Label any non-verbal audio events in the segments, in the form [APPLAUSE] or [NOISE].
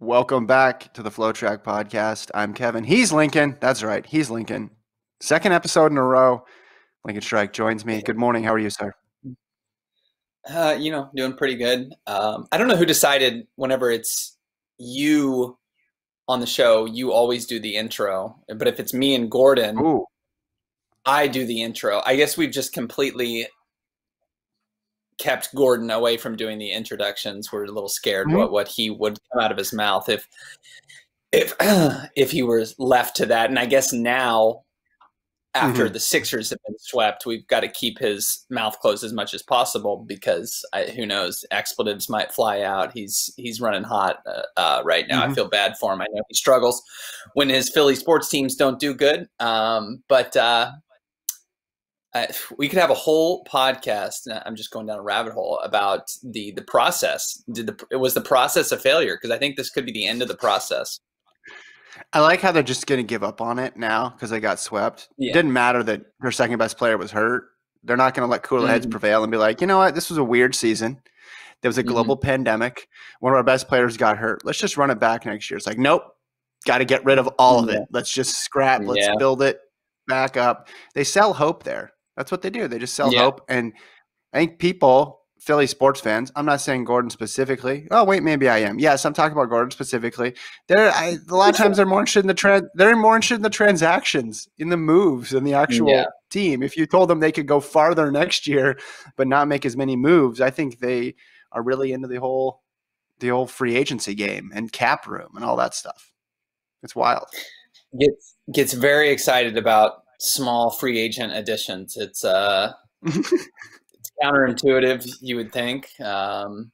Welcome back to the FloTrack Podcast. I'm Kevin. He's Lincoln. That's right. He's Lincoln. Second episode in a row. Lincoln Shryack joins me. Good morning. How are you, sir? Uh, you know, doing pretty good. Um, I don't know who decided whenever it's you on the show, you always do the intro. But if it's me and Gordon, Ooh. I do the intro. I guess we've just completely kept Gordon away from doing the introductions. We're a little scared Mhm. what what he would come out of his mouth if if [CLEARS THROAT] if he were left to that. And I guess now after the Sixers have been swept, we've got to keep his mouth closed as much as possible because I, who knows, expletives might fly out. He's he's running hot uh, uh, right now. I Mhm. feel bad for him. I know he struggles when his Philly sports teams don't do good. Um, but uh, We could have a whole podcast. I'm just going down a rabbit hole about the the process. Did the it was the process a failure? Because I think this could be the end of the process. I like how they're just going to give up on it now because they got swept. Yeah. It didn't matter that their second best player was hurt. They're not going to let cooler heads Mhm. prevail and be like, you know what? This was a weird season. There was a global pandemic. One of our best players got hurt. Let's just run it back next year. It's like, nope, got to get rid of all of it. Let's just scrap. Let's Yeah. build it back up. They sell hope there. That's what they do. They just sell Yeah. hope. And I think people, Philly sports fans, I'm not saying Gordon specifically. Oh, wait, maybe I am. Yes, I'm talking about Gordon specifically. They're I, a lot of [LAUGHS] times they're more interested in the trend. They're more interested in the transactions, in the moves, than the actual Yeah. team. If you told them they could go farther next year, but not make as many moves, I think they are really into the whole the whole free agency game and cap room and all that stuff. It's wild. Gets gets very excited about small free agent additions. It's uh [LAUGHS] it's counterintuitive, you would think. Um,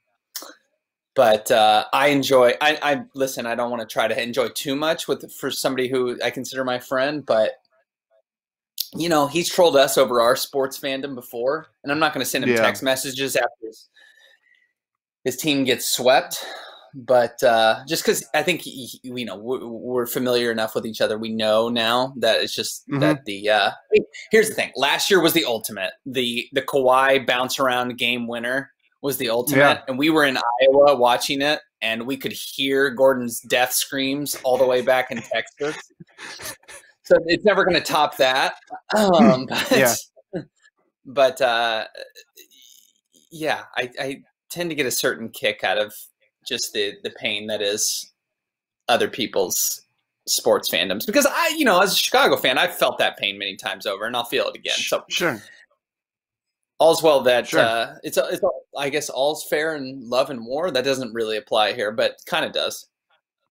but uh, I enjoy. I, I listen. I don't want to try to enjoy too much with for somebody who I consider my friend, but you know he's trolled us over our sports fandom before, and I'm not going to send him Yeah. text messages after his, his team gets swept. But uh, just because I think you know we're, we're familiar enough with each other, we know now that it's just Mhm. that the. Uh, here's the thing: last year was the ultimate. The the Kawhi bounce around game winner was the ultimate, Yeah. and we were in Iowa watching it, and we could hear Gordon's death screams all the way back in Texas. [LAUGHS] So it's never going to top that. Um, [LAUGHS] but, Yeah. [LAUGHS] But uh, yeah, I, I tend to get a certain kick out of just the the pain that is other people's sports fandoms because I, you know, as a Chicago fan, I've felt that pain many times over, and I'll feel it again. So Sure. all's well that Sure. uh, it's it's I guess all's fair in love and war. That doesn't really apply here, but kind of does.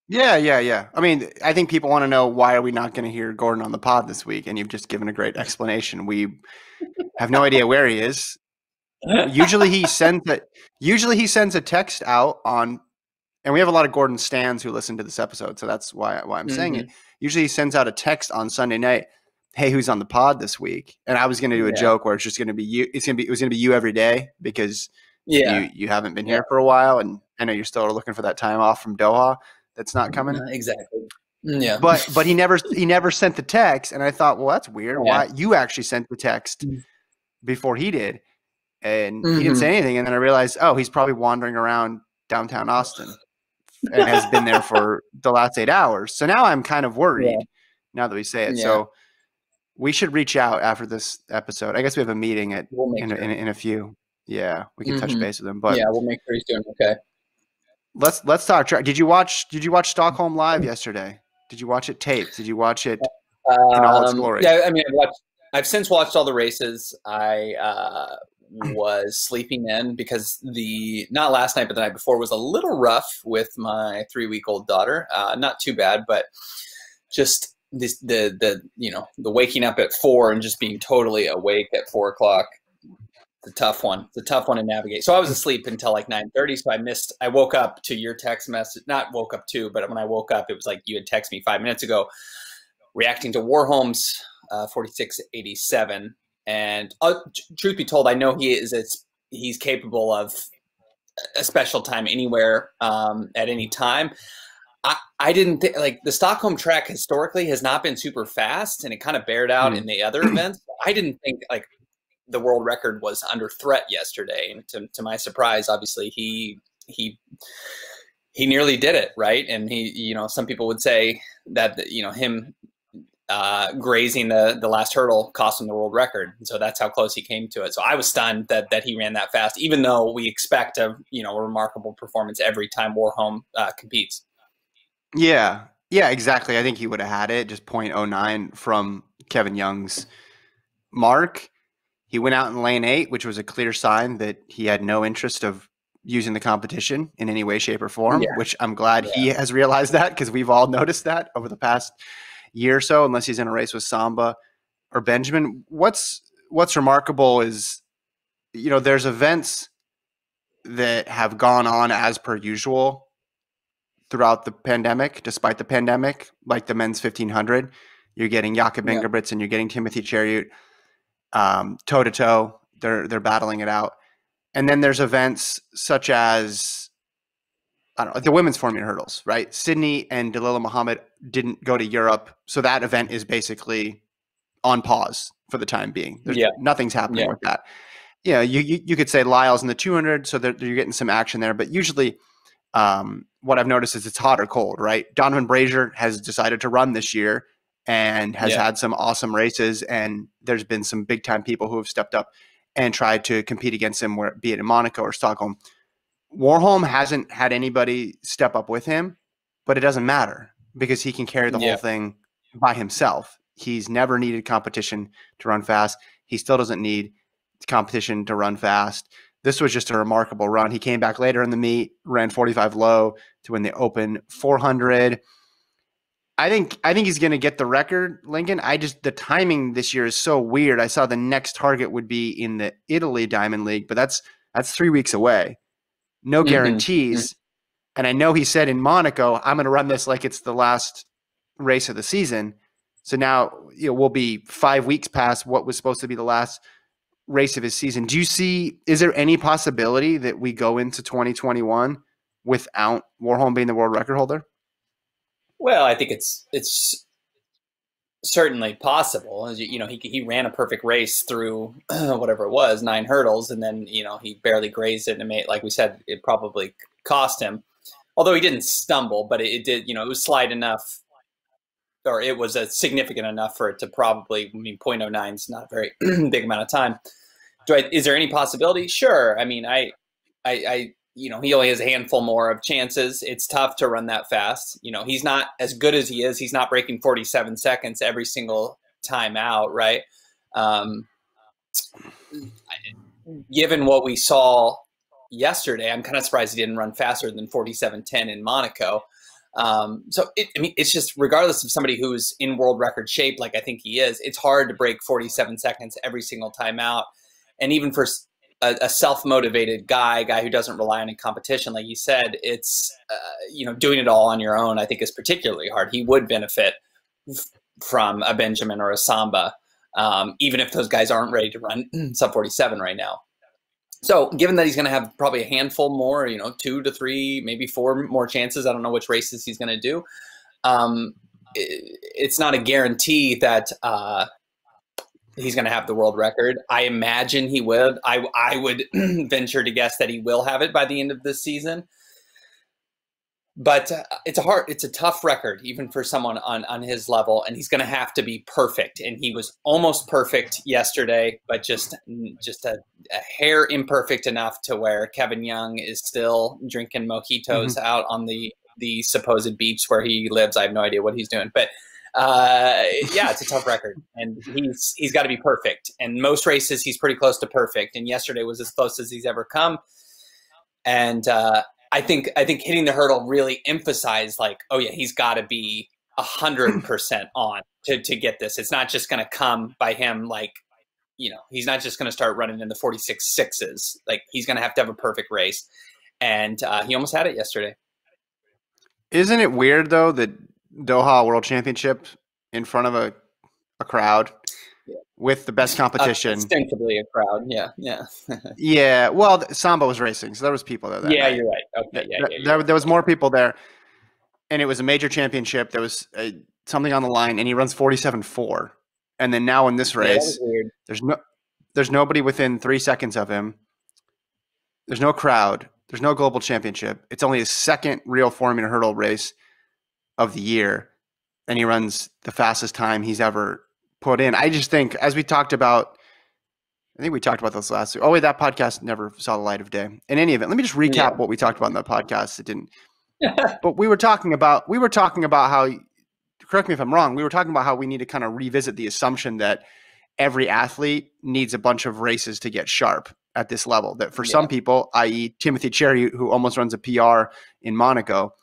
Yeah, yeah, yeah. I mean, I think people want to know why are we not going to hear Gordon on the pod this week, and you've just given a great explanation. We have no idea where he is. Usually he sends a usually he sends a text out on, and we have a lot of Gordon stands who listen to this episode, so that's why why I'm saying it. Usually he sends out a text on Sunday night. Hey, who's on the pod this week? And I was going to do a Yeah. joke where it's just going to be you. It's going to be it was going to be you every day because Yeah, you you haven't been Yeah. here for a while, and I know you're still looking for that time off from Doha. That's not coming Uh, exactly. Yeah, but but he never he never sent the text and i thought well that's weird Yeah. why you actually sent the text Mm. before he did and he didn't Mhm. say anything and then i realized oh he's probably wandering around downtown austin and has been there for [LAUGHS] the last eight hours so now i'm kind of worried Yeah. now that we say it Yeah. so we should reach out after this episode i guess we have a meeting at we'll in, a, sure. in, a, in a few yeah we can touch Mhm. base with him but yeah, we'll make sure he's doing okay. let's let's talk tra- did you watch did you watch stockholm live yesterday did you watch it taped did you watch it in all its Um, glory. Yeah, I mean, I've, watched, I've since watched all the races. I uh, [CLEARS THROAT] was sleeping in because the not last night, but the night before was a little rough with my three week old daughter. Uh, not too bad, but just this the the you know the waking up at four and just being totally awake at four o'clock. The tough one. The tough one to navigate. So I was asleep until like nine thirty. So I missed. I woke up to your text message. Not woke up to, but when I woke up, it was like you had texted me five minutes ago reacting to Warholm's uh, 4687. And uh, truth be told, I know he is it's, he's capable of a special time anywhere um, at any time. I, I didn't think like the Stockholm track historically has not been super fast, and it kind of bared out Mm. in the other [CLEARS THROAT] events. I didn't think like the world record was under threat yesterday, and to, to my surprise, obviously he he he nearly did it, right? And he, you know, some people would say that you know him uh, grazing the the last hurdle cost him the world record. And so that's how close he came to it. So I was stunned that that he ran that fast, even though we expect a you know a remarkable performance every time Warholm uh, competes. Yeah, yeah, exactly. I think he would have had it just 0.09 from Kevin Young's mark. He went out in lane eight, which was a clear sign that he had no interest of using the competition in any way, shape, or form. Yeah. Which I'm glad yeah. he has realized that because we've all [LAUGHS] noticed that over the past year or so, unless he's in a race with Samba or Benjamin. What's what's remarkable is, you know, there's events that have gone on as per usual throughout the pandemic, despite the pandemic, like the men's 1500. You're getting Jakob yeah. Ingebrigtsen, you're getting Timothy Cheruiyot um, toe to toe. They're they're battling it out, and then there's events such as I don't know, the women's 4 meter hurdles, right? Sydney and Dalilah Muhammad didn't go to Europe, so that event is basically on pause for the time being. There's yeah. nothing's happening yeah. with that. Yeah, you, you, you could say Lyles in the 200, so you're getting some action there. But usually, um, what I've noticed is it's hot or cold, right? Donavan Brazier has decided to run this year and has yeah. had some awesome races, and there's been some big time people who have stepped up and tried to compete against him, where be it in Monaco or Stockholm. Warholm hasn't had anybody step up with him, but it doesn't matter because he can carry the yeah. whole thing by himself. He's never needed competition to run fast. He still doesn't need competition to run fast. This was just a remarkable run. He came back later in the meet, ran 45 low to win the Open 400. I think I think he's going to get the record, Lincoln. I just the timing this year is so weird. I saw the next target would be in the Italy Diamond League, but that's that's 3 weeks away no mm-hmm. guarantees. Mm-hmm. And I know he said in Monaco, I'm going to run this like it's the last race of the season. So now you know, we'll be five weeks past what was supposed to be the last race of his season. Do you see, is there any possibility that we go into 2021 without Warholm being the world record holder? Well, I think it's, it's certainly possible. You know, he he ran a perfect race through [CLEARS THROAT] whatever it was, nine hurdles, and then you know he barely grazed it and made, like we said, it probably cost him. Although he didn't stumble, but it, it did. You know, it was slight enough, or it was a significant enough for it to probably. I mean, 0.09 is not a very [CLEARS THROAT] big amount of time. Do I? Is there any possibility? Sure. I mean, I, I, I you know, he only has a handful more of chances. It's tough to run that fast. You know, he's not as good as he is. He's not breaking 47 seconds every single time out, right? Um, given what we saw yesterday, I'm kind of surprised he didn't run faster than 47.10 in Monaco. Um, so it, I mean, it's just regardless of somebody who's in world record shape, like I think he is, it's hard to break 47 seconds every single time out. And even for a, a self-motivated guy, guy who doesn't rely on any competition, like you said, it's uh, you know doing it all on your own. I think is particularly hard. He would benefit from a Benjamin or a Samba, um, even if those guys aren't ready to run [CLEARS THROAT] sub 47 right now. So, given that he's going to have probably a handful more, you know, two to three, maybe four more chances. I don't know which races he's going to do. Um, it, it's not a guarantee that uh, he's going to have the world record. I imagine he would. I I would [CLEARS THROAT] venture to guess that he will have it by the end of this season. But uh, it's a hard, it's a tough record, even for someone on on his level, and he's going to have to be perfect. And he was almost perfect yesterday, but just just a, a hair imperfect enough to where Kevin Young is still drinking mojitos mm-hmm. out on the the supposed beach where he lives. I have no idea what he's doing, but uh, yeah, it's a tough record, and he's he's got to be perfect. And most races, he's pretty close to perfect. And yesterday was as close as he's ever come. And uh, I think I think hitting the hurdle really emphasized, like, oh yeah, he's got to be a hundred [CLEARS THROAT] percent on to to get this. It's not just going to come by him like. You know, he's not just going to start running in the 46 sixes. Like, he's going to have to have a perfect race. And uh, he almost had it yesterday. Isn't it weird, though, that Doha World Championship in front of a, a crowd yeah. with the best competition. Uh, ostensibly a crowd, yeah, yeah. [LAUGHS] yeah, well, Samba was racing, so there was people there. yeah, night. you're right. Okay, yeah, yeah, there, there was more people there, and it was a major championship. There was a, something on the line, and he runs 47-4. And then now in this race, there's no, there's nobody within three seconds of him. There's no crowd. There's no global championship. It's only his second real Formula hurdle race of the year, and he runs the fastest time he's ever put in. I just think, as we talked about, I think we talked about this last week. Oh wait, that podcast never saw the light of day. In any event, let me just recap yeah. what we talked about in the podcast. It didn't. but we were talking about we were talking about how. Correct me if I'm wrong. We were talking about how we need to kind of revisit the assumption that every athlete needs a bunch of races to get sharp at this level. That for yeah. some people, i.e., Timothy Cherry, who almost runs a PR in Monaco,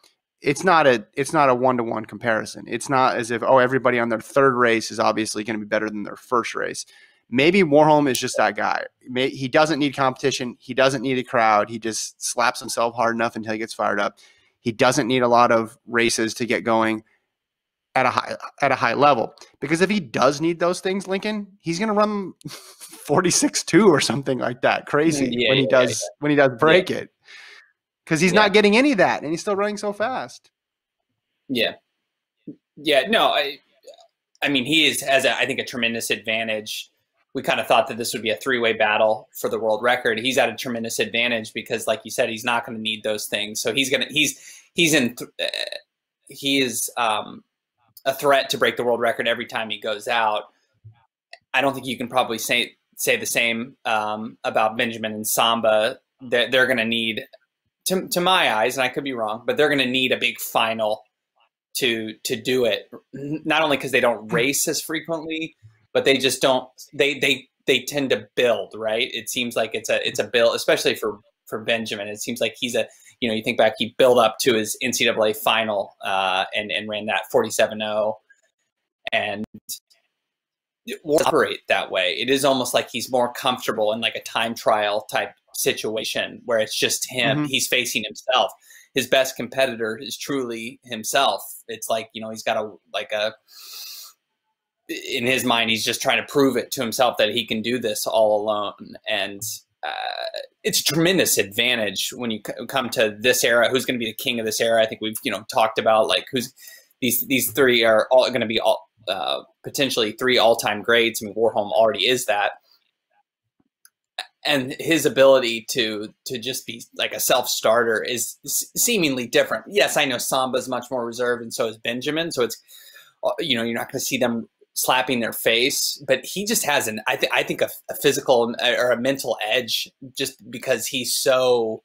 it's not a it's not a one to one comparison. It's not as if oh everybody on their third race is obviously going to be better than their first race. Maybe Warholm is just that guy. He doesn't need competition. He doesn't need a crowd. He just slaps himself hard enough until he gets fired up. He doesn't need a lot of races to get going at a high at a high level. Because if he does need those things, Lincoln, he's going to run [LAUGHS] 46-2 or something like that. Crazy yeah, when he yeah, does yeah. when he does break it because he's yeah. not getting any of that and he's still running so fast. Yeah. Yeah. No, I, I mean, he is, has, a, I think, a tremendous advantage. We kind of thought that this would be a three way battle for the world record. He's at a tremendous advantage because, like you said, he's not going to need those things. So he's going to, he's, he's in, uh, he is um, a threat to break the world record every time he goes out. I don't think you can probably say, say the same um, about Benjamin and Samba. They're, they're going to need to, to my eyes, and I could be wrong, but they're going to need a big final to to do it. Not only because they don't hmm. race as frequently, but they just don't. They they they tend to build right. It seems like it's a it's a build, especially for for Benjamin. It seems like he's a you know you think back, he built up to his NCAA final uh, and and ran that 47-0 and operate that way. It is almost like he's more comfortable in like a time trial type situation where it's just him. Mm-hmm. He's facing himself. His best competitor is truly himself. It's like you know he's got a like a in his mind he's just trying to prove it to himself that he can do this all alone and uh, it's a tremendous advantage when you come to this era who's going to be the king of this era i think we've you know talked about like who's these these three are all going to be all uh, potentially three all-time greats i mean warholm already is that and his ability to to just be like a self starter is seemingly different. Yes, I know Samba's much more reserved, and so is Benjamin. So it's uh, you know you're not going to see them slapping their face, but he just has an I think I think a, a physical or a mental edge just because he's so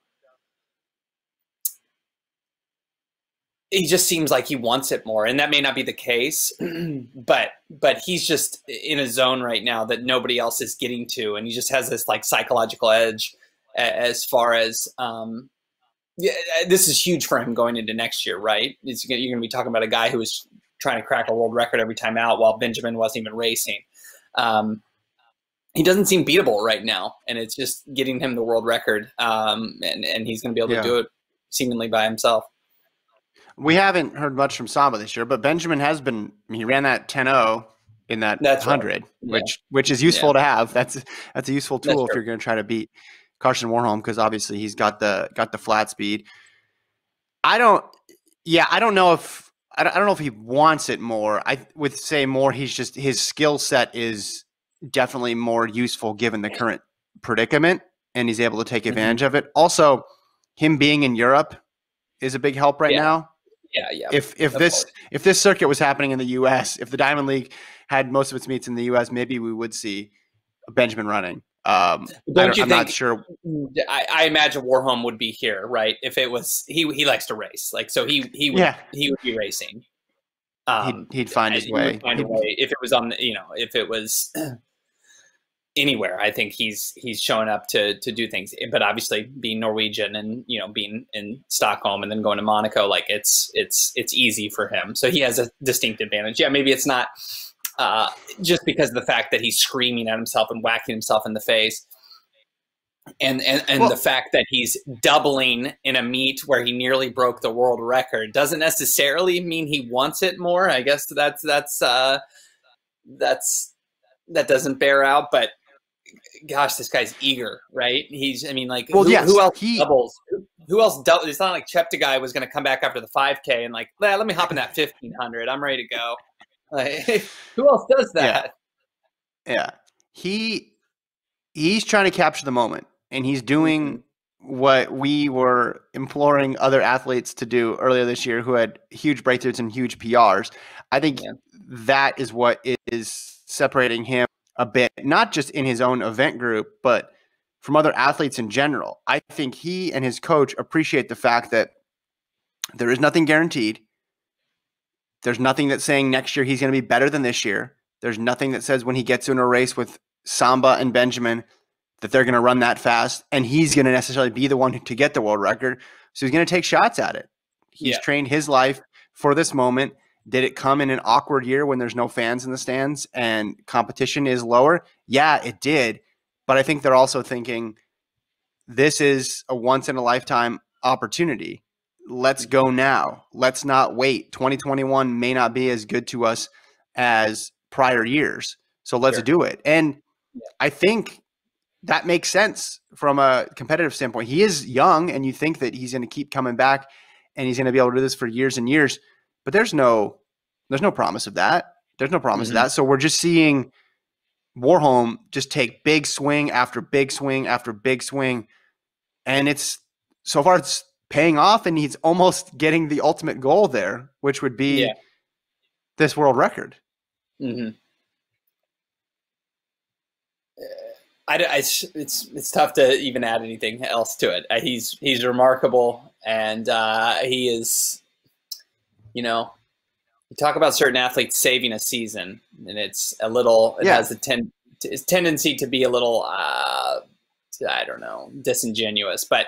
he just seems like he wants it more and that may not be the case [CLEARS THROAT] but but he's just in a zone right now that nobody else is getting to and he just has this like psychological edge as far as um yeah this is huge for him going into next year right? It's, you're going to be talking about a guy who was trying to crack a world record every time out while benjamin wasn't even racing. Um he doesn't seem beatable right now and it's just getting him the world record um and and he's going to be able yeah. to do it seemingly by himself we haven't heard much from Samba this year, but Benjamin has been. he ran that 10-0 in that that's 100, right. yeah. which which is useful yeah. to have. That's that's a useful tool that's if you're going to try to beat Karsten Warholm because obviously he's got the got the flat speed. I don't. Yeah, I don't know if I don't, I don't know if he wants it more. I would say more. He's just his skill set is definitely more useful given the current predicament, and he's able to take mm-hmm. advantage mm-hmm. of it. Also, him being in Europe is a big help right yeah. now yeah, yeah. If if this course. if this circuit was happening in the U.S., if the Diamond League had most of its meets in the U.S., maybe we would see Benjamin running. Um, Don't you I'm think, not sure. I, I, imagine Warholm would be here, right? If it was he, he likes to race, like so he he would yeah. he would be racing. Um, he'd, he'd find his way. Find a way. If it was on, the, you know, if it was anywhere. I think he's he's showing up to to do things. But obviously, being Norwegian and you know being in Stockholm and then going to Monaco, like it's it's it's easy for him. So he has a distinct advantage. Yeah, maybe it's not uh, just because of the fact that he's screaming at himself and whacking himself in the face. And and, and well, the fact that he's doubling in a meet where he nearly broke the world record doesn't necessarily mean he wants it more. I guess that's that's uh, that's that doesn't bear out, but gosh, this guy's eager, right? He's, I mean, like, well, who, yes, who else he, doubles? Who, else doubles? It's not like Cheptegei was going to come back after the 5K and like, yeah, let me hop in that 1500. I'm ready to go. Like, [LAUGHS] who else does that? Yeah. yeah. He, he's trying to capture the moment and he's doing mm-hmm. what we were imploring other athletes to do earlier this year who had huge breakthroughs and huge PRs. I think yeah. that is what is separating him a bit, not just in his own event group, but from other athletes in general. I think he and his coach appreciate the fact that there is nothing guaranteed. There's nothing that's saying next year he's going to be better than this year. There's nothing that says when he gets in a race with Samba and Benjamin that they're going to run that fast and he's going to necessarily be the one to get the world record. So he's going to take shots at it. He's yeah. trained his life for this moment. Did it come in an awkward year when there's no fans in the stands and competition is lower? Yeah, it did. But I think they're also thinking this is a once in a lifetime opportunity. Let's go now. Let's not wait. 2021 may not be as good to us as prior years. So let's sure. do it. And I think that makes sense from a competitive standpoint. He is young, and you think that he's going to keep coming back, and he's going to be able to do this for years and years. But there's no, there's no promise of that. There's no promise mm-hmm. of that. So we're just seeing Warholm just take big swing after big swing after big swing, and it's so far it's paying off, and he's almost getting the ultimate goal there, which would be yeah. this world record. Mm-hmm. I, I, it's it's tough to even add anything else to it. Uh, he's he's remarkable, and uh, he is, you know, you talk about certain athletes saving a season, and it's a little. It yeah. has a ten, it's tendency to be a little, uh, I don't know, disingenuous. But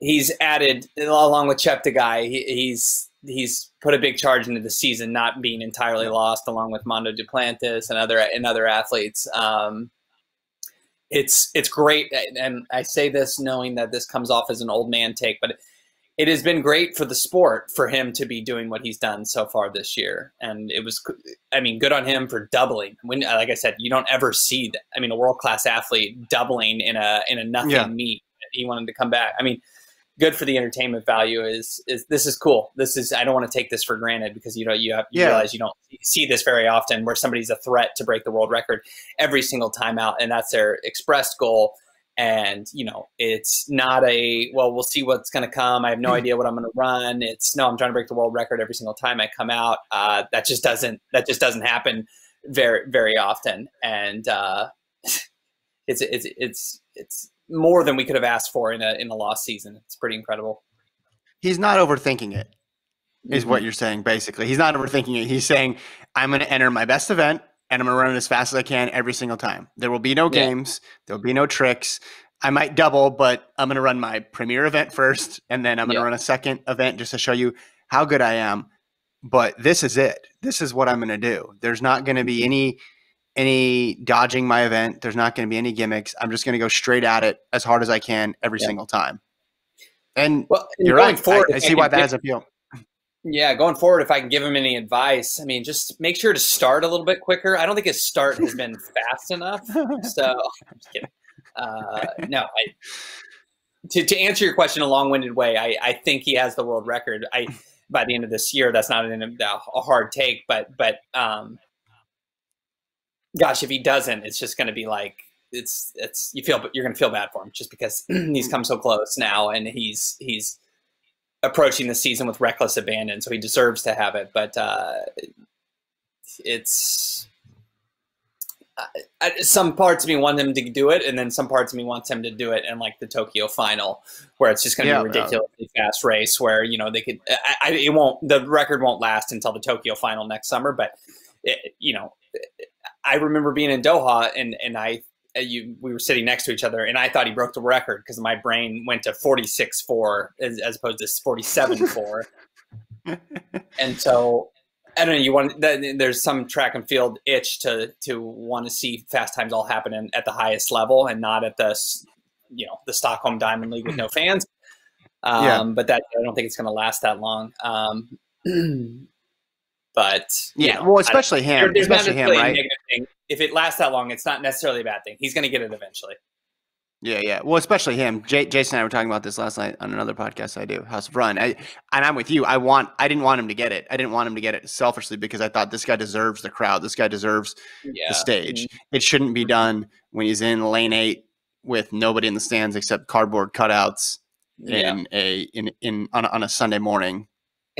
he's added along with Cheptegei. He, he's he's put a big charge into the season, not being entirely lost, along with Mondo Duplantis and other and other athletes. Um, it's it's great, and I say this knowing that this comes off as an old man take, but it has been great for the sport for him to be doing what he's done so far this year, and it was, I mean, good on him for doubling. When, like I said, you don't ever see that. I mean, a world class athlete doubling in a in a nothing yeah. meet. He wanted to come back. I mean, good for the entertainment value is is this is cool. This is I don't want to take this for granted because you know you have you yeah. realize you don't see this very often where somebody's a threat to break the world record every single time out and that's their expressed goal and you know it's not a well we'll see what's going to come i have no hmm. idea what i'm going to run it's no i'm trying to break the world record every single time i come out uh, that just doesn't that just doesn't happen very very often and uh, [LAUGHS] it's it's it's it's more than we could have asked for in a in a lost season. It's pretty incredible. He's not overthinking it, is mm-hmm. what you're saying. Basically, he's not overthinking it. He's saying, "I'm going to enter my best event, and I'm going to run it as fast as I can every single time. There will be no yeah. games. There will be no tricks. I might double, but I'm going to run my premier event first, and then I'm going to yeah. run a second event just to show you how good I am. But this is it. This is what I'm going to do. There's not going to be any any dodging my event. There's not going to be any gimmicks. I'm just going to go straight at it as hard as I can every yeah. single time. And well, you're right. Forward, I, I see why that has appeal. Yeah, going forward, if I can give him any advice, I mean, just make sure to start a little bit quicker. I don't think his start has been [LAUGHS] fast enough. [LAUGHS] So, [LAUGHS] uh, no, I, to, to answer your question a long-winded way, I, I think he has the world record. I by the end of this year, that's not an, a hard take, but but um, gosh, if he doesn't, it's just going to be like it's it's you feel you're going to feel bad for him just because [CLEARS THROAT] he's come so close now and he's he's approaching the season with reckless abandon, so he deserves to have it. But uh, it's uh, some parts of me want him to do it, and then some parts of me wants him to do it in like the Tokyo final, where it's just going to yeah, be a ridiculously fast race. Where you know they could, I, I, it won't, the record won't last until the Tokyo final next summer. But it, you know, I remember being in Doha and and I you we were sitting next to each other and I thought he broke the record because my brain went to 46 4 as, as opposed to 47 4 [LAUGHS] and so I don't know you want there's some track and field itch to to want to see fast times all happen in, at the highest level and not at the you know the Stockholm Diamond League with no [CLEARS THROAT] fans. Um, yeah. but that I don't think it's going to last that long. Um, [CLEARS THROAT] But yeah, know, well, especially him, there, especially him, right? If it lasts that long, it's not necessarily a bad thing. He's going to get it eventually. Yeah, yeah. Well, especially him. J- Jason and I were talking about this last night on another podcast I do, House of Run. I, and I'm with you. I want. I didn't want him to get it. I didn't want him to get it selfishly because I thought this guy deserves the crowd. This guy deserves yeah. the stage. Mm-hmm. It shouldn't be done when he's in lane eight with nobody in the stands except cardboard cutouts Yeah. in a in in on a, on a Sunday morning,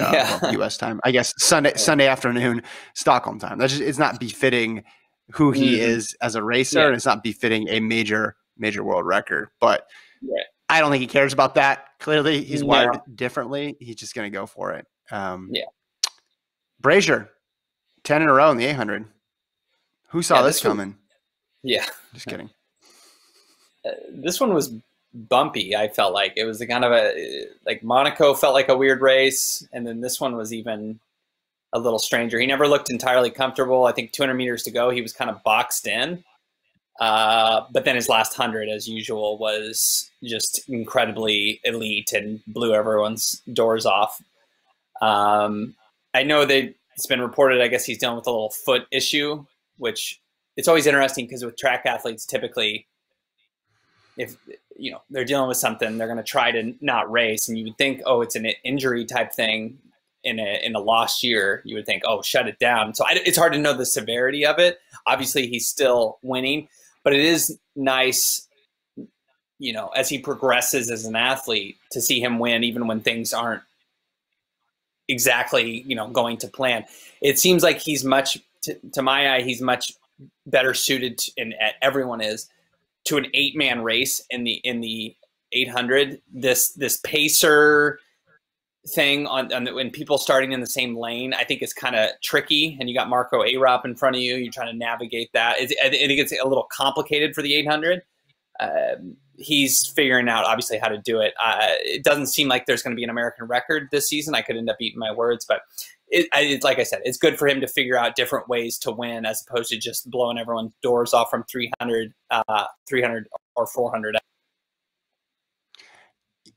uh, Yeah. well, [LAUGHS] U.S. time. I guess Sunday Sunday afternoon Stockholm time. That's just it's not befitting who he Mhm. is as a racer, Yeah. and it's not befitting a major major world record. But Right. I don't think he cares about that. Clearly, he's wired differently. He's just going to go for it. Um, Yeah. Brazier, ten in a row in the 800. Who saw Yeah, this this coming? Yeah. Just [LAUGHS] kidding. Uh, this one was bumpy. I felt like it was a kind of a like Monaco felt like a weird race, and then this one was even a little stranger. He never looked entirely comfortable. I think 200 meters to go, he was kind of boxed in. Uh, but then his last hundred, as usual, was just incredibly elite and blew everyone's doors off. Um, I know that it's been reported. I guess he's dealing with a little foot issue, which it's always interesting because with track athletes, typically if you know they're dealing with something, they're going to try to not race, and you would think, oh, it's an injury type thing in a in a lost year. You would think, oh, shut it down. So I, it's hard to know the severity of it. Obviously, he's still winning, but it is nice, you know, as he progresses as an athlete, to see him win, even when things aren't exactly you know going to plan. It seems like he's much, to, to my eye, he's much better suited, to, and everyone is to an eight man race in the in the 800 this this pacer thing on, on the, when people starting in the same lane i think is kind of tricky and you got marco arop in front of you you're trying to navigate that. It's, i think it's a little complicated for the 800 um, he's figuring out obviously how to do it. Uh, it doesn't seem like there's going to be an american record this season. I could end up eating my words but it, like I said, it's good for him to figure out different ways to win as opposed to just blowing everyone's doors off from 300, uh, 300 or 400.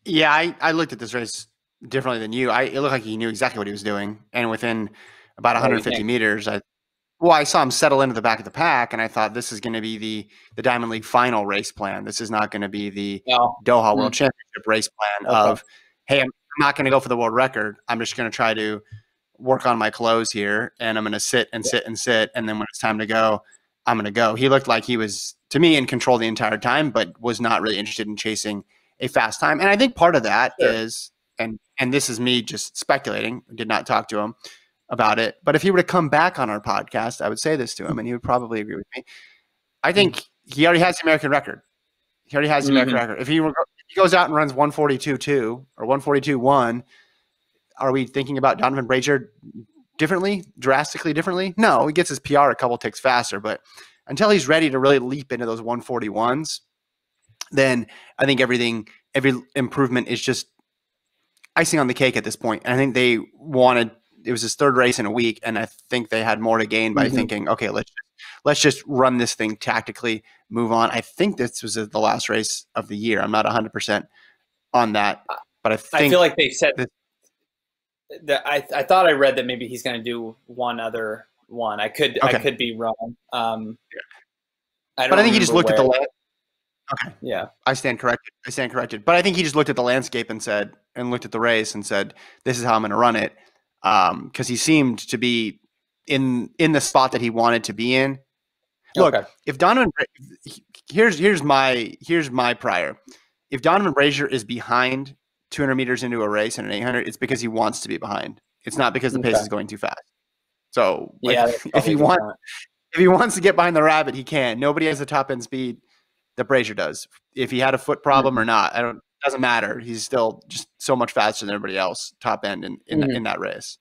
Yeah, I, I looked at this race differently than you. I it looked like he knew exactly what he was doing, and within about What do you 150 meters, I well, I saw him settle into the back of the pack, and I thought this is going to be the the Diamond League final race plan. This is not going to be the No, Doha World Championship race plan Okay. of, hey, I'm not going to go for the world record. I'm just going to try to work on my clothes here, and I'm going to sit and sit and sit, and then when it's time to go, I'm going to go. He looked like he was, to me, in control the entire time, but was not really interested in chasing a fast time. And I think part of that is, Sure. and and this is me just speculating. Did not talk to him about it, but if he were to come back on our podcast, I would say this to him, and he would probably agree with me. I think he already has the American record. He already has the American Mhm. record. If he, were, if he goes out and runs 142.2 or 142.1, are we thinking about Donavan Brazier differently, drastically differently? No, he gets his PR a couple ticks faster, but until he's ready to really leap into those 141s, then I think everything, every improvement is just icing on the cake at this point. And I think they wanted it was his third race in a week, and I think they had more to gain by Mhm. thinking, okay, let's let's just run this thing tactically, move on. I think this was the last race of the year. I'm not 100 percent on that, but I think I feel like they said this- that. I, I thought I read that maybe he's going to do one other one. I could I could be wrong. Um, I don't but I think he just looked remember at the. where- La- yeah. I stand corrected. I stand corrected. But I think he just looked at the landscape and said, and looked at the race and said, "This is how I'm going to run it," because he seemed to be in in the spot that he wanted to be in. Look, okay. if Donovan, here's here's my here's my prior. If Donavan Brazier is behind 200 meters into a race and an 800, it's because he wants to be behind. It's not because the pace is going too fast. So like, yeah. [LAUGHS] if he probably a good wants if he wants to get behind the rabbit, he can. Nobody has the top end speed that Brazier does. If he had a foot problem or not, I don't doesn't matter. He's still just so much faster than everybody else, top end in in, Mhm. in that race.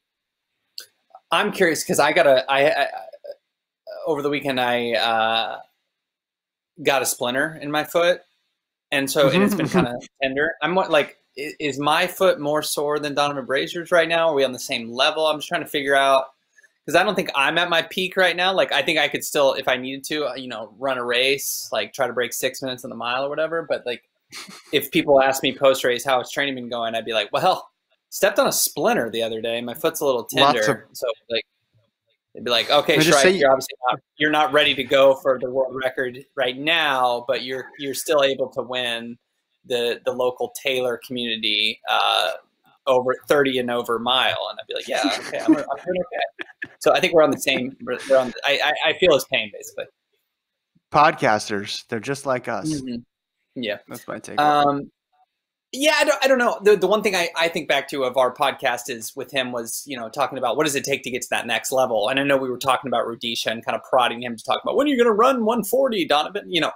I'm curious because I got a I, I over the weekend I uh, got a splinter in my foot, and so and it's been kind of tender. I'm what like is my foot more sore than Donavan Brazier's right now? Are we on the same level? I'm just trying to figure out because I don't think I'm at my peak right now. Like I think I could still, if I needed to, uh, you know, run a race, like try to break six minutes in the mile or whatever. But like [LAUGHS] if people ask me post race how has training been going, I'd be like, well, stepped on a splinter the other day. My foot's a little tender, so like. They'd be like, okay, Shryack, say- you're obviously not you're not ready to go for the world record right now, but you're you're still able to win the the local Taylor community uh, over 30 and over mile. And I'd be like, yeah, okay, I'm, I'm doing okay. So I think we're on the same. We're, we're on. I, I I feel his pain basically. Podcasters, they're just like us. Mhm. Yeah, that's my take. Um, yeah, I don't, I don't know. The, the one thing I, I think back to of our podcast is with him was, you know, talking about what does it take to get to that next level. And I know we were talking about Rudisha and kind of prodding him to talk about when are you going to run 140, Donovan? You know,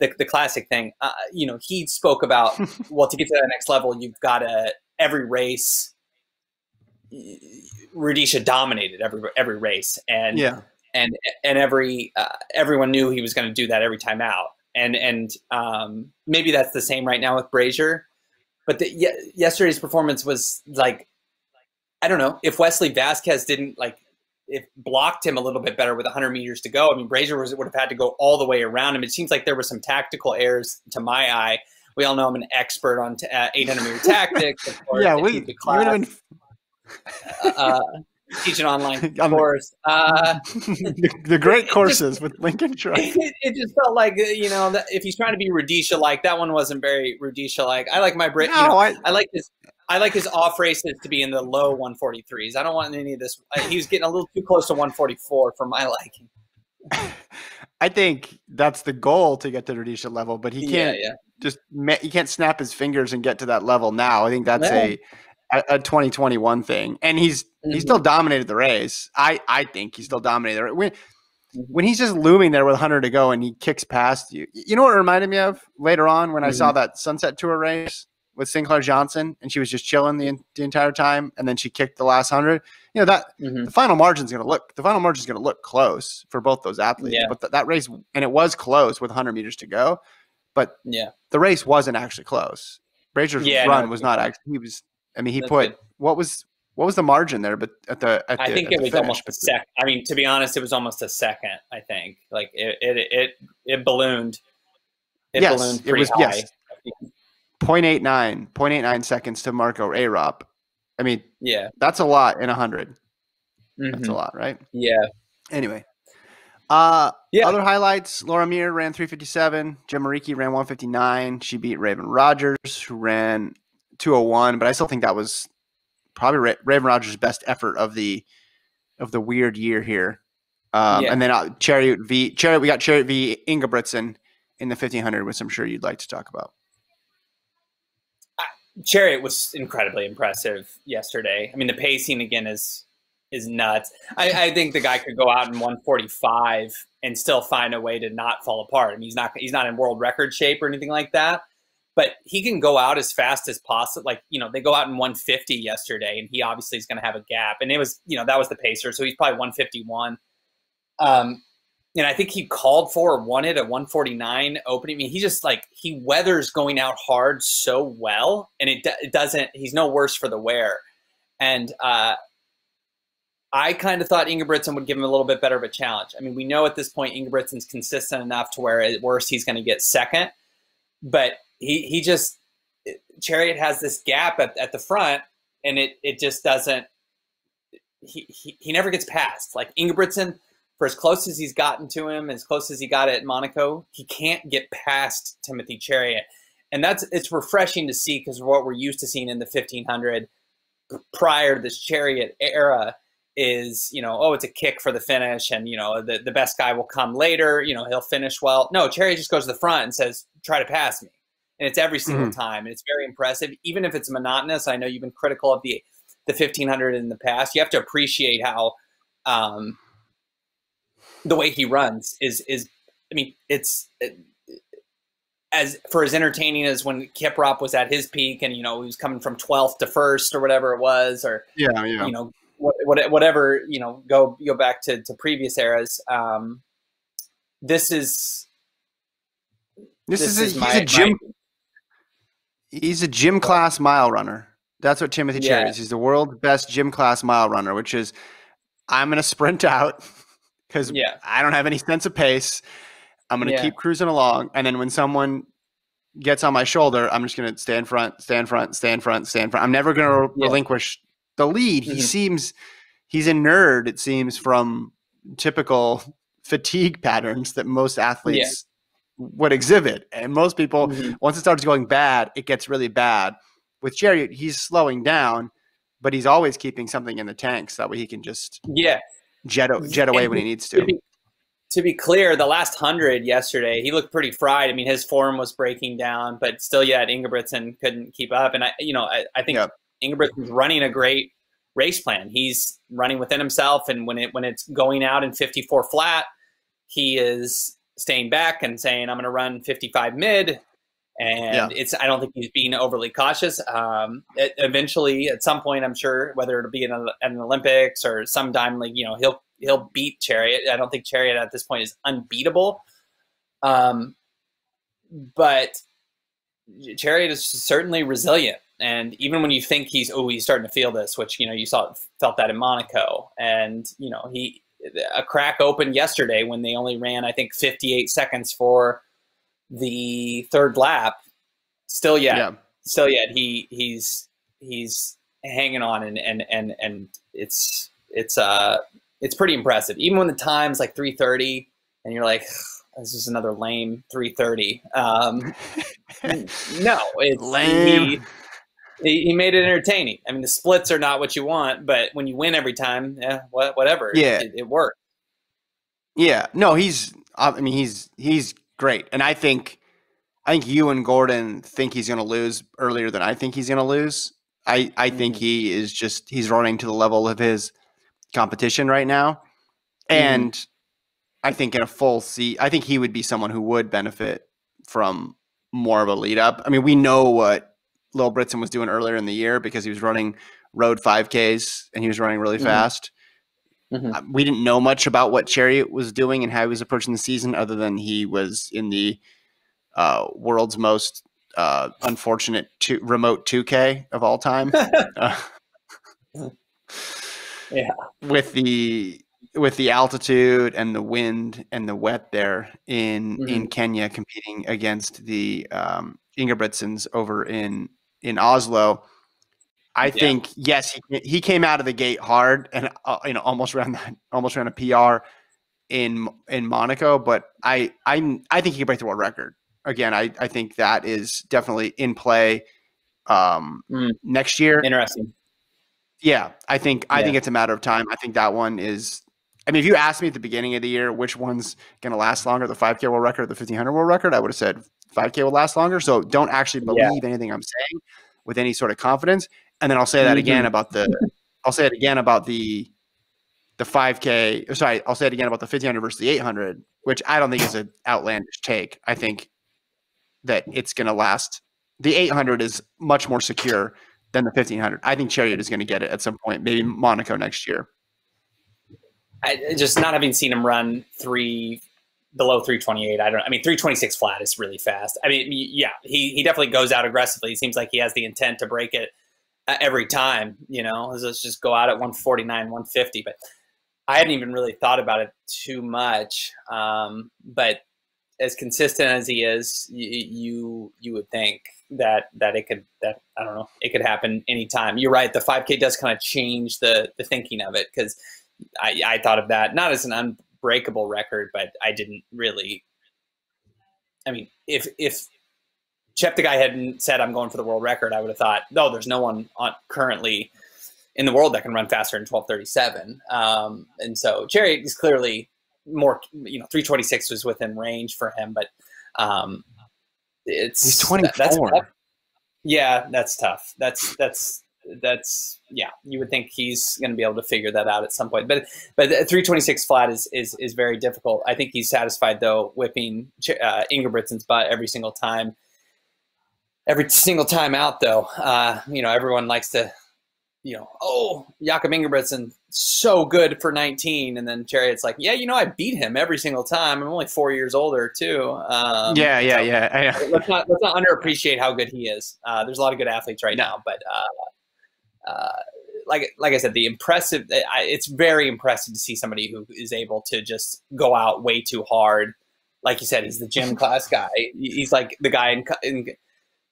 the, the classic thing. Uh, you know, he spoke about, [LAUGHS] well, to get to that next level, you've got to, every race, Rudisha dominated every, every race. And, yeah. and, and every, uh, everyone knew he was going to do that every time out. And, and um, maybe that's the same right now with Brazier but the, yesterday's performance was like, I don't know if Wesley Vasquez didn't like it blocked him a little bit better with 100 meters to go. I mean, Brazier was, would have had to go all the way around him. It seems like there were some tactical errors to my eye. We all know I'm an expert on t- uh, 800 meter [LAUGHS] tactics. Course, yeah, we would been. uh, teach an online [LAUGHS] course. Uh, [LAUGHS] the, the, great courses just, with Lincoln Truck. It, it, just felt like uh, you know that if he's trying to be Rudisha like, that one wasn't very Rudisha like. I like my Brit. No, you know, I, I like his. I like his off races to be in the low 143s. I don't want any of this. He was getting a little too close to 144 for my liking. I think that's the goal to get to Rudisha level, but he can't yeah, yeah. just he can't snap his fingers and get to that level now. I think that's yeah. a a, 2021 thing, and he's mm-hmm. he still dominated the race. I I think he still dominated the race. When, mm-hmm. when he's just looming there with 100 to go and he kicks past you, you know what it reminded me of later on when mm-hmm. I saw mm-hmm. that Sunset Tour race with Sinclair Johnson, and she was just chilling the, the entire time, and then she kicked the last hundred. You know that mm-hmm. the final margin is going to look the final margin is going to look close for both those athletes. Yeah. But th- that race, and it was close with 100 meters to go, but yeah, the race wasn't actually close. Brazier's yeah, run no, was not actually. He was I mean, he put good. what was what was the margin there? But at the at I the, think it was finish, almost a second. I mean, to be honest, it was almost a second. I think like it it it, it ballooned. It yes, ballooned it was high. yes. 0.89, 0.89 seconds to Marco Arop. I mean, yeah, that's a lot in a 100 mm-hmm. That's a mm-hmm. lot, right? Yeah. Anyway, uh, yeah. Other highlights: Laura Muir ran 357. Jemma Reekie ran 159. She beat Raevyn Rogers, who ran 201, but I still think that was probably Ra- Raevyn Rogers' best effort of the of the weird year here. Um, yeah. And then uh, Cheruiyot v Cheruiyot. we got Cheruiyot v Ingebrigtsen in the 1500, which I'm sure you'd like to talk about. Cheruiyot was incredibly impressive yesterday. I mean, the pacing again is is nuts. I, I, think the guy could go out in 145 and still find a way to not fall apart. I mean, he's not he's not in world record shape or anything like that but he can go out as fast as possible. Like, you know, they go out in 150 yesterday, and he obviously is going to have a gap. And it was, you know, that was the pacer. So he's probably 151. Um, and I think he called for or wanted a 149 opening. I mean, he just like, he weathers going out hard so well, and it, it doesn't, he's no worse for the wear. And, uh, I kind of thought Ingebrigtsen would give him a little bit better of a challenge. I mean, we know at this point Ingebrigtsen's consistent enough to where at worst he's going to get second, but he he just Cheruiyot has this gap at, at the front, and it it just doesn't. He, he, he never gets past. Like Ingebrigtsen, for as close as he's gotten to him, as close as he got at Monaco, he can't get past Timothy Cheruiyot. And that's it's refreshing to see because what we're used to seeing in the 1500 prior to this Cheruiyot era is, you know, oh, it's a kick for the finish and, you know, the, the best guy will come later, you know, he'll finish well. No, Cheruiyot just goes to the front and says, try to pass me and it's every single mm-hmm. time, and it's very impressive. Even if it's monotonous, I know you've been critical of the the fifteen hundred in the past. You have to appreciate how um, the way he runs is is. I mean, it's. It, as for as entertaining as when Kiprop was at his peak, and you know he was coming from twelfth to first or whatever it was, or yeah, yeah. you know what, whatever you know go go back to, to previous eras. Um, this is this, this is, a, is my, he's a gym my, He's a gym class mile runner. That's what Timothy yeah. Cherry is. He's the world's best gym class mile runner, which is I'm going to sprint out because yeah. I don't have any sense of pace. I'm going to yeah. keep cruising along. And then when someone gets on my shoulder, I'm just going to stay in front, stay in front, stay in front, stay in front. I'm never going to yeah. relinquish the lead. Mm-hmm. He seems, he's a nerd, it seems, from typical fatigue patterns that most athletes would exhibit. And most people, mm-hmm. once it starts going bad, it gets really bad. With Jerry, he's slowing down, but he's always keeping something in the tank so that way he can just yeah jet jet away when he needs to. To be, to be clear, the last hundred yesterday, he looked pretty fried. I mean, his form was breaking down, but still, yet Ingebrigtsen couldn't keep up. And I, you know, I, I think yep. Ingebrigtsen's running a great race plan. He's running within himself, and when it when it's going out in 54 flat, he is staying back and saying, "I'm going to run 55 mid." And yeah. it's I don't think he's being overly cautious. Um, it, eventually, at some point, I'm sure whether it'll be in a, an Olympics or sometime, like you know, he'll he'll beat Cheruiyot. I don't think Cheruiyot at this point is unbeatable. Um, but Cheruiyot is certainly resilient. And even when you think he's oh he's starting to feel this, which you know you saw felt that in Monaco, and you know he a crack opened yesterday when they only ran I think 58 seconds for the third lap. Still yet, yeah. still yet he he's he's hanging on and and and and it's it's uh it's pretty impressive. Even when the time's like 3:30 and you're like this is another lame 3:30. Um no, it's [LAUGHS] lame. He, he made it entertaining. I mean, the splits are not what you want, but when you win every time, yeah, whatever. Yeah, it, it worked. Yeah, no, he's. I mean, he's he's great, and I think, I think you and Gordon think he's going to lose earlier than I think he's going to lose. I I think mm-hmm. he is just he's running to the level of his competition right now, mm-hmm. and. I think in a full seat, I think he would be someone who would benefit from more of a lead up. I mean, we know what Lil Britson was doing earlier in the year because he was running road 5Ks and he was running really mm-hmm. fast. Mm-hmm. Uh, we didn't know much about what Cheruiyot was doing and how he was approaching the season, other than he was in the uh, world's most uh, unfortunate two, remote 2K of all time. [LAUGHS] Uh, yeah, with the with the altitude and the wind and the wet there in mm-hmm. in Kenya, competing against the um, Ingebrigtsens over in in Oslo. I yeah. think yes, he, he came out of the gate hard and uh, you know almost ran that almost ran a PR in in Monaco, but I I I think he can break the world record again. I I think that is definitely in play um, mm. next year. Interesting. Yeah, I think I think it's a matter of time. I think that one is. I mean, if you asked me at the beginning of the year which one's going to last longer, the 5K world record or the 1500 world record, I would have said 5K will last longer. So don't actually believe yeah. anything I'm saying with any sort of confidence. And then I'll say that mm-hmm. again about the, I'll say it again about the, the 5K. Sorry, I'll say it again about the 1500 versus the 800, which I don't think is an outlandish take. I think that it's going to last. The 800 is much more secure than the 1500. I think Cheruiyot is going to get it at some point, maybe Monaco next year. I, just not having seen him run three below 328. I don't. I mean, 326 flat is really fast. I mean, yeah, he he definitely goes out aggressively. He seems like he has the intent to break it every time. You know, let's just go out at 149, 150. But I hadn't even really thought about it too much. Um, but as consistent as he is, you, you would think that that it could that I don't know it could happen anytime. You're right. The 5K does kind of change the the thinking of it because I, I thought of that not as an unbreakable record, but I didn't really. I mean, if if Cheptegei hadn't said I'm going for the world record, I would have thought, no, there's no one on, currently in the world that can run faster than 1237. Um, and so Jerry is clearly more, you know, 326 was within range for him, but um, it's he's 24. That, that's, yeah, that's tough. That's that's that's yeah, you would think he's going to be able to figure that out at some point. But but 326 flat is is is very difficult. I think he's satisfied though whipping uh, Ingebrigtsen's butt every single time. Every [LAUGHS] single time out though, uh, you know everyone likes to, you know, oh Jakob Ingebrigtsen so good for 19, and then Cheruiyot's like, yeah, you know I beat him every single time. I'm only four years older too. Um, yeah, yeah, so yeah, yeah. [LAUGHS] Let's not let's not underappreciate how good he is. Uh, there's a lot of good athletes right now, but uh, uh, like like I said, the impressive. It's very impressive to see somebody who is able to just go out way too hard. Like you said, he's the gym [LAUGHS] class guy. He's like the guy in, in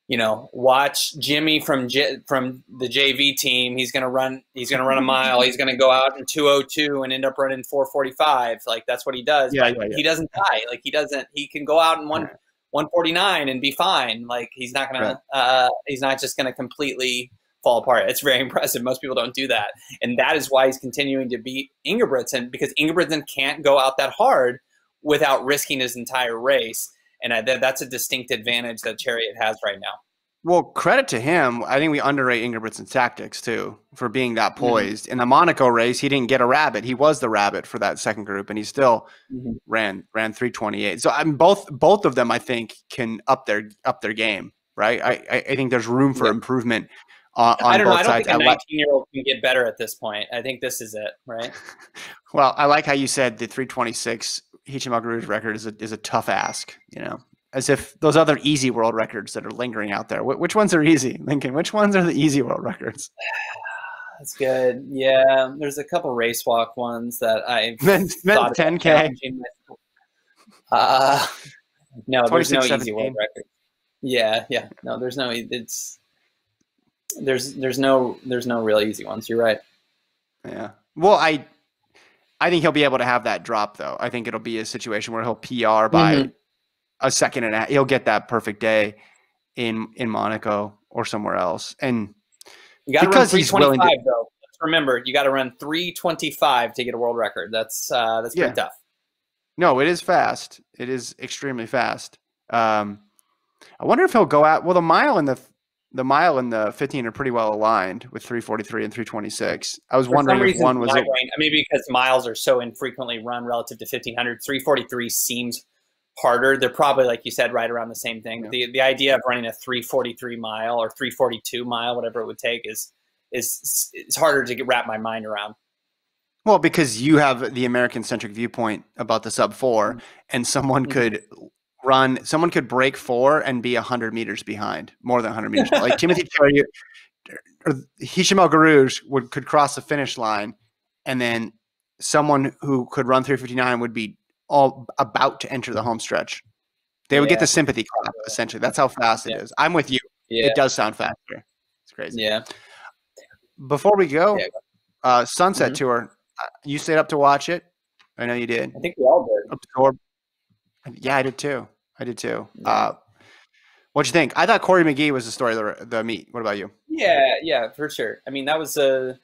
you know, watch Jimmy from J, from the JV team. He's gonna run. He's gonna run a mile. He's gonna go out in two oh two and end up running four forty five. Like that's what he does. Yeah, yeah, yeah, He doesn't die. Like he doesn't. He can go out in one. 149 and be fine. Like he's not gonna, right. uh, he's not just gonna completely fall apart. It's very [LAUGHS] impressive. Most people don't do that. And that is why he's continuing to beat Ingebrigtsen because Ingebrigtsen can't go out that hard without risking his entire race. And I, that's a distinct advantage that Cheruiyot has right now. Well, credit to him. I think we underrate Ingebrigtsen's tactics too for being that mm-hmm. poised. Mm-hmm. In the Monaco race, he didn't get a rabbit. He was the rabbit for that second group, and he still mm-hmm. ran ran three twenty eight. So I'm both both of them. I think can up their up their game. Right. I I think there's room for yeah. improvement. On, on I don't know. I don't sides. think a 19 year old can get better at this point. I think this is it, right? [LAUGHS] well, I like how you said the 326 Hicham El Guerrouj's record is a is a tough ask. You know, as if those other easy world records that are lingering out there. which ones are easy, Lincoln? Which ones are the easy world records? [SIGHS] That's good. Yeah, there's a couple race walk ones that I meant, meant 10k. Uh, no, there's no 17. easy world record. Yeah, yeah. No, there's no. It's there's there's no there's no real easy ones. You're right. Yeah. Well, I I think he'll be able to have that drop though. I think it'll be a situation where he'll PR by mm-hmm. a second and a half. He'll get that perfect day in in Monaco or somewhere else. And to run 325 to, though. Let's remember, you got to run 325 to get a world record. That's uh, that's pretty yeah. tough. No, it is fast. It is extremely fast. Um, I wonder if he'll go out. Well, the mile and the the mile and the 15 are pretty well aligned with 343 and 326. I was For wondering if one was. A, I mean, because miles are so infrequently run relative to 1500, 343 seems harder. They're probably, like you said, right around the same thing. Yeah. The the idea of running a 343 mile or 342 mile, whatever it would take, is is it's harder to get, wrap my mind around. Well, because you have the American centric viewpoint about the sub 4 mm-hmm. and someone mm-hmm. could run, someone could break four and be 100 meters behind, more than 100 meters. like Timothy [LAUGHS] Cheruiyot or Hicham El Guerrouj would could cross the finish line, and then someone who could run 359 would be all about to enter the home stretch. They would yeah. get the sympathy clap, essentially. That's how fast it yeah. is. I'm with you. Yeah. It does sound faster. It's crazy. Yeah. Before we go, uh, Sunset mm-hmm. Tour, uh, you stayed up to watch it. I know you did. I think we all did. Absorb. Yeah, I did too. I did too. Yeah. Uh, what'd you think? I thought Cory McGee was the story of the, the meet. What about you? Yeah, yeah, for sure. I mean, that was a.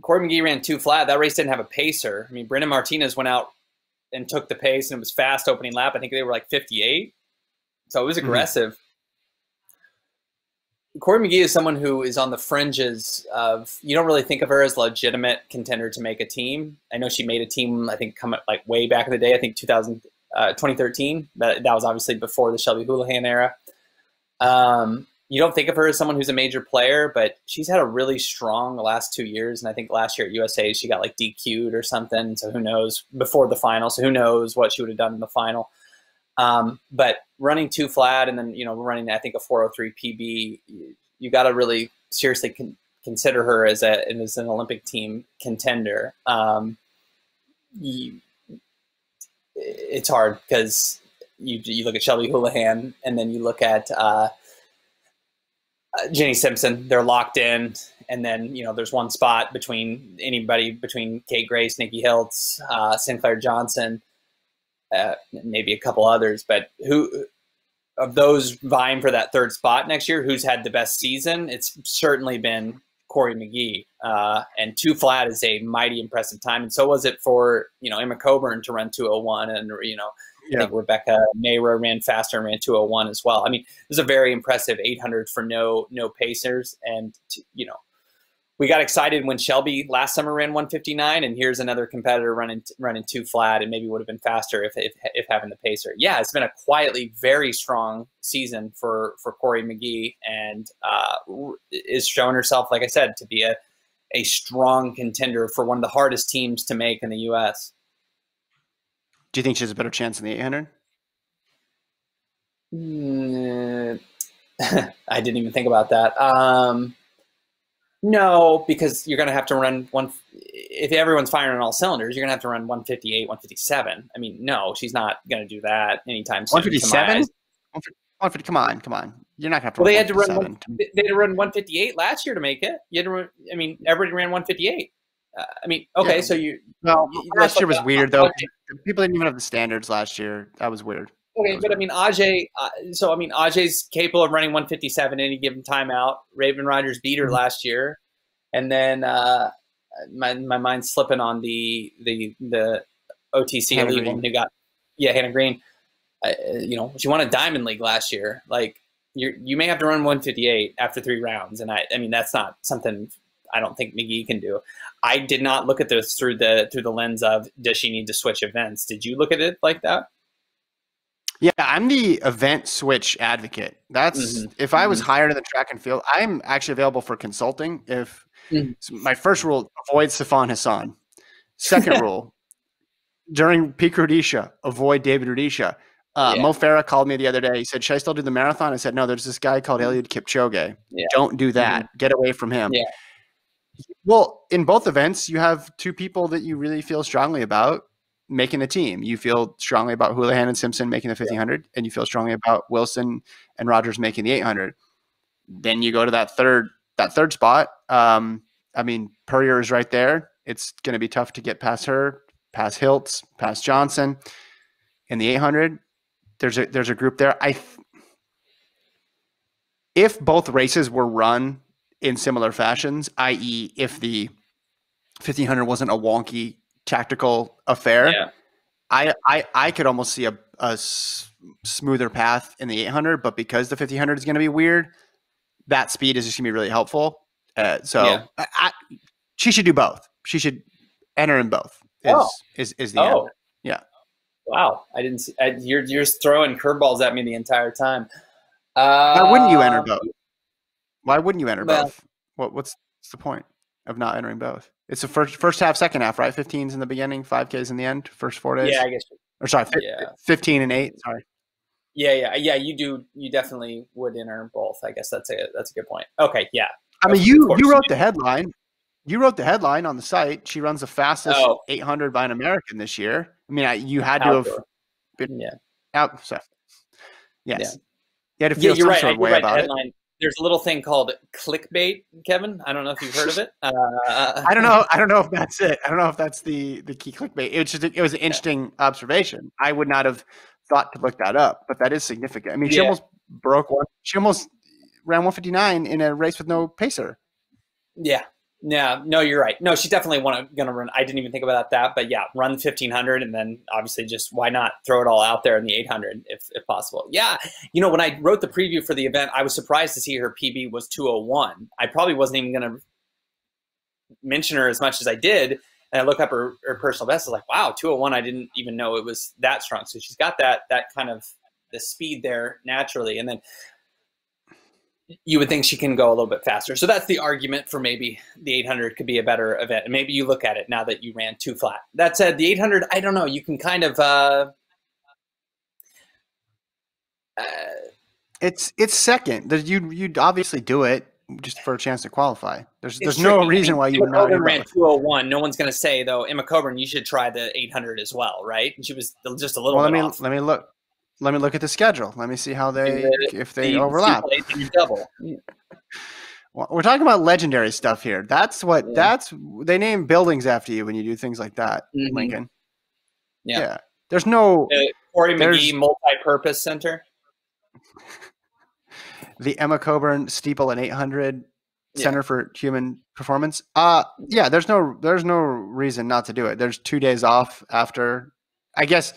Cory McGee ran two flat. That race didn't have a pacer. I mean, Brenda Martinez went out and took the pace, and it was fast opening lap. I think they were like 58. So it was mm-hmm. aggressive. Mm-hmm. Cory McGee is someone who is on the fringes of. You don't really think of her as a legitimate contender to make a team. I know she made a team. I think come like way back in the day. I think 2000, uh, 2013. That, that was obviously before the Shelby Houlihan era. Um, you don't think of her as someone who's a major player, but she's had a really strong last two years. And I think last year at USA, she got like DQ'd or something. So who knows before the final. So who knows what she would have done in the final. Um, but running two flat and then, you know, running, I think a 403 PB, you, you got to really seriously con- consider her as a, as an Olympic team contender. Um, you, it's hard because you you look at Shelby Houlihan and then you look at uh, Jenny Simpson. They're locked in, and then you know there's one spot between anybody between Kate Grace, Nikki Hiltz, uh, Sinclair Johnson, uh, maybe a couple others. But who of those vying for that third spot next year? Who's had the best season? It's certainly been Cory McGee. Uh, and two flat is a mighty impressive time. And so was it for, you know, Emma Coburn to run 201 and, you know, yeah. I think Rebecca Mehra ran faster and ran 201 as well. I mean, it was a very impressive 800 for no, no pacers. And, you know, we got excited when Shelby last summer ran 159, and here's another competitor running running two flat, and maybe would have been faster if, if, if having the pacer. Yeah, it's been a quietly very strong season for for Cory McGee, and uh, is showing herself, like I said, to be a a strong contender for one of the hardest teams to make in the U.S. Do you think she has a better chance in the 800? Mm, [LAUGHS] I didn't even think about that. Um, no, because you're going to have to run one. If everyone's firing on all cylinders, you're going to have to run 158, 157. I mean, no, she's not going to do that anytime soon. 157? 150, come on, come on. You're not going to have to well, they had to run one, they had to run 158 last year to make it. You had to run, I mean, everybody ran 158. Uh, I mean, okay, yeah. so you. Well, you, last year was weird, though. People didn't even have the standards last year. That was weird. Okay, but I mean, Ajee. Uh, so I mean, Ajee's capable of running 157 any given timeout. Raevyn Rogers beat her mm-hmm. last year, and then uh, my my mind's slipping on the the the OTC Hanna elite Green. woman who got yeah Hanna Green. Uh, you know, she won a Diamond League last year. Like you, you may have to run 158 after three rounds, and I, I mean that's not something I don't think McGee can do. I did not look at this through the through the lens of does she need to switch events? Did you look at it like that? Yeah, I'm the event switch advocate. That's Mhm. if I was hired in the track and field, I'm actually available for consulting. If Mhm. so my first rule, avoid Sifan Hassan. Second [LAUGHS] rule, during peak Rudisha, avoid David Rudisha. Uh, Yeah. Mo Farah called me the other day. He said, "Should I still do the marathon?" I said, "No. There's this guy called Eliud Kipchoge. Yeah. Don't do that. Get away from him." Yeah. Well, in both events, you have two people that you really feel strongly about making the team. You feel strongly about Houlihan and Simpson making the 1500, and you feel strongly about Wilson and Rogers making the 800. Then you go to that third that third spot. Um, I mean, Purrier is right there. It's going to be tough to get past her, past Hiltz, past Johnson. In the 800, there's a there's a group there. I th- if both races were run in similar fashions, i.e., if the 1500 wasn't a wonky tactical affair, Yeah. I, I I could almost see a, a s- smoother path in the 800, but because the 1500 is going to be weird, that speed is just going to be really helpful. Uh, so Yeah. I, I, she should do both. She should enter in both. Is Oh. is, is the Oh, end. Yeah. Wow, I didn't see. I, you're you're throwing curveballs at me the entire time. Uh, Why wouldn't you enter both? Why wouldn't you enter well- both? What what's, what's the point of not entering both? It's the first first half, second half, right? 15s in the beginning, 5Ks in the end, first four days. Yeah, I guess. Or sorry, Yeah. 15 and 8. Sorry. Yeah, yeah, yeah. You do. You definitely would enter both. I guess that's a that's a good point. Okay, yeah. I mean, you you wrote the headline. You wrote the headline on the site. She runs the fastest Oh. 800 by an American this year. I mean, I, you had to have been Yeah, out. So, yes, Yeah. you had to feel You're some right. sort of way right. about it. There's a little thing called clickbait, Kevin. I don't know if you've heard of it. Uh, [LAUGHS] I don't know. I don't know if that's it. I don't know if that's the the key clickbait. It was just it was an interesting observation. I would not have thought to look that up, but that is significant. I mean, she Yeah. almost broke one. She almost ran 159 in a race with no pacer. Yeah. Yeah, no, you're right. No, she's definitely want to going to run. I didn't even think about that, but yeah, run 1500 and then obviously just why not throw it all out there in the 800 if, if possible. Yeah, you know, when I wrote the preview for the event, I was surprised to see her PB was 201. I probably wasn't even going to mention her as much as I did. And I look up her, her personal best. I was like, wow, 201. I didn't even know it was that strong. So she's got that that kind of the speed there naturally. And then you would think she can go a little bit faster. So that's the argument for maybe the 800 could be a better event. And maybe you look at it now that you ran too flat. That said, the 800, I don't know. You can kind of. Uh, uh, It's it's second. There's, you you'd obviously do it just for a chance to qualify. There's there's no tricky. I reason why you would not. Coburn ran 201. No one's going to say though, Emma Coburn, you should try the 800 as well, right? And she was just a little Well, let me off. let me look. Let me look at the schedule. Let me see how they the- if they The overlap. Double. Well, We're talking about legendary stuff here. That's what Yeah. that's they name buildings after you when you do things like that, Mhm. Lincoln. Yeah. There's no The Cory McGee Multi-Purpose Center. [LAUGHS] the Emma Coburn Steeple and 800 Yeah. Center for Human Performance. Uh yeah, there's no there's no reason not to do it. There's 2 days off after I guess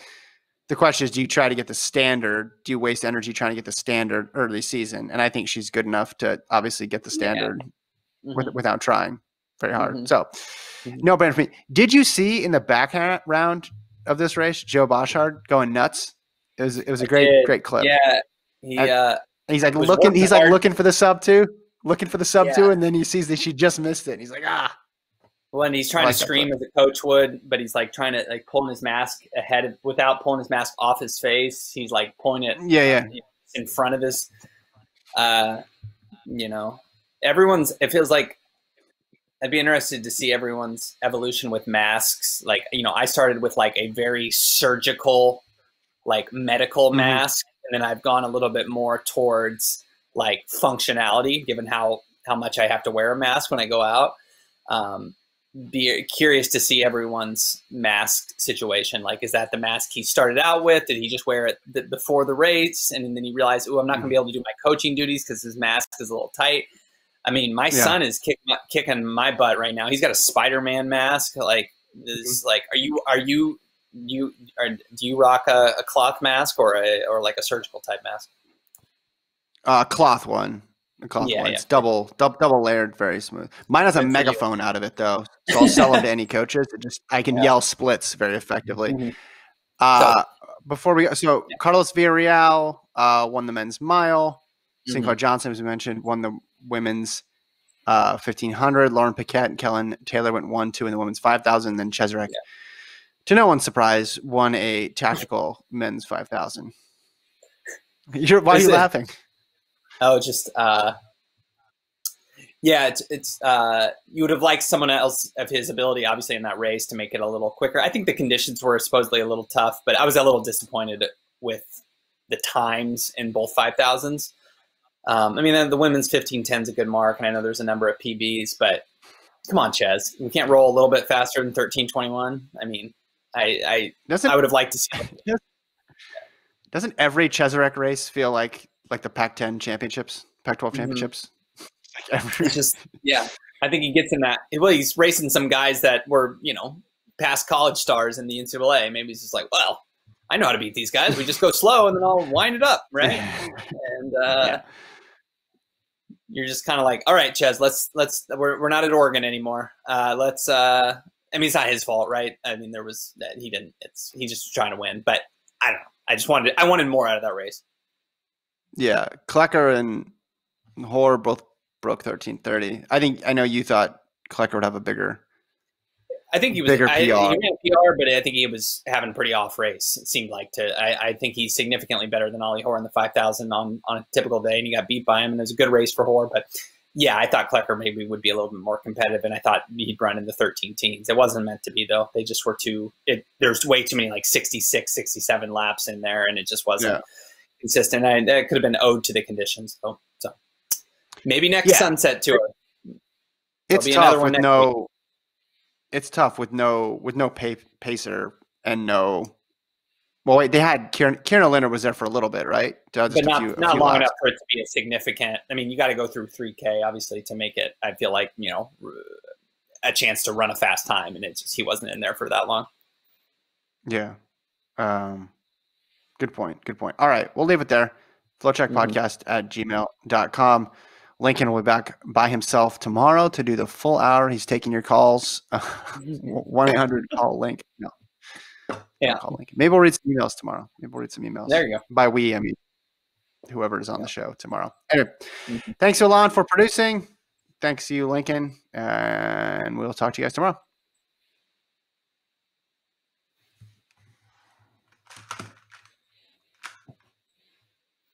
the question is do you try to get the standard? Do you waste energy trying to get the standard early season? And I think she's good enough to obviously get the Yeah. standard with, without trying very hard. Mhm. So, Mhm. no brainer for me. Did you see in the back round of this race, Joe Bosshard going nuts? It was it was a I great did. great clip. Yeah. He, I- uh, he's like looking. He's like looking for the sub two, looking for the sub two, Yeah. and then he sees that she just missed it. And he's like, ah, when he's trying like to scream as a coach would, but he's like trying to like pulling his mask ahead of, without pulling his mask off his face. He's like pulling it yeah, yeah. in front of his. Uh, you know, everyone's. It feels like I'd be interested to see everyone's evolution with masks. Like you know, I started with like a very surgical, like medical Mhm. mask, and then I've gone a little bit more towards like functionality, given how how much I have to wear a mask when I go out. Um, be curious to see everyone's mask situation. Like, is that the mask he started out with? Did he just wear it th- before the race, and then he realized, "Oh, I'm not going to be able to do my coaching duties because his mask is a little tight." I mean, my Yeah. son is kick, kicking my butt right now. He's got a Spider-Man mask. Like, is like, are you are you you are, do you rock a, a, cloth mask or a or like a surgical type mask? Uh, cloth one. A cloth yeah, one. Yeah. It's double, double, double layered, very smooth. Mine has a megaphone out of it though, so I'll sell them to [LAUGHS] any coaches. It just I can yeah. yell splits very effectively. Mm-hmm. Uh, so, before we go, so Carlos Villarreal uh, won the men's mile. Sinclair mm-hmm. Johnson, as we mentioned, won the women's uh, 1500. Lauren Paquette and Kellyn Taylor went one, two in the women's 5000. Then Cheserek, yeah. to no one's surprise, won a tactical men's 5000. [LAUGHS] You're, why are you laughing? Oh, just, uh, yeah, it's, it's uh, you would have liked someone else of his ability, obviously, in that race to make it a little quicker. I think the conditions were supposedly a little tough, but I was a little disappointed with the times in both 5000s. Um, I mean, the women's 1510 is a good mark, and I know there's a number of PBs, but come on, Ches, we can't roll a little bit faster than 1321. I mean, I I, I would have liked to see. [LAUGHS] Doesn't every Cheserek race feel like like the Pac-10 championships, Pac-12 mm-hmm. championships? Mm-hmm. every... just yeah. I think he gets in that. Well, he's racing some guys that were you know past college stars in the NCAA. Maybe he's just like, well, I know how to beat these guys. We just go slow and then I'll wind it up, right? [LAUGHS] and uh, yeah you're just kind of like, all right, Ches, let's let's we're we're not at Oregon anymore. Uh, let's. Uh, I mean, it's not his fault, right? I mean, there was that he didn't. It's he's just trying to win, but I don't know. I just wanted I wanted more out of that race. Yeah, Klecker and Hoare both broke thirteen thirty. I think I know you thought Klecker would have a bigger I think he was bigger I, PR. He PR, but I think he was having a pretty off race. It seemed like to. I, I think he's significantly better than Ollie Hoare in the five thousand on on a typical day, and he got beat by him, and it was a good race for Hoare. But yeah, I thought Klecker maybe would be a little bit more competitive, and I thought he'd run in the 13 teens. It wasn't meant to be though. They just were too. There's way too many like 66, 67 laps in there, and it just wasn't yeah. Consistent. And it could have been owed to the conditions. So, so maybe next yeah. sunset tour. It's tough with no. Week it's tough with no with no pay, pacer and no. Well, wait, they had Kieran, Kieran Leonard was there for a little bit, right? Just but not, few, not long laps. enough for it to be a significant. I mean, you got to go through 3K obviously to make it. I feel like you know a chance to run a fast time, and it's just he wasn't in there for that long. Yeah. Um, good point. Good point. All right, we'll leave it there. FloTrackpodcast mm-hmm. at gmail.com. Lincoln will be back by himself tomorrow to do the full hour. He's taking your calls. [LAUGHS] One eight hundred call Link. No. Yeah. Call Lincoln. Maybe we'll read some emails tomorrow. Maybe we'll read some emails. There you go. By we, I mean whoever is on yeah. the show tomorrow. Anyway, mm-hmm. thanks, Alon, for producing. Thanks to you, Lincoln, and we'll talk to you guys tomorrow.